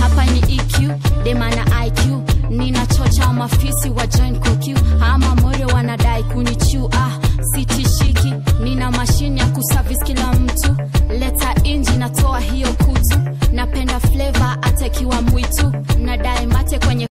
Hapa ni EQ, dema na IQ, ninachocha mafisi wa join kukiu, ama moyo wanadai kunichiu, ah, sitishiki, nina mashini ya kuservice kila mtu, leta inji natoa hiyo kutu, napenda flavor hata ikiwa mwitu, nadai mate kwenye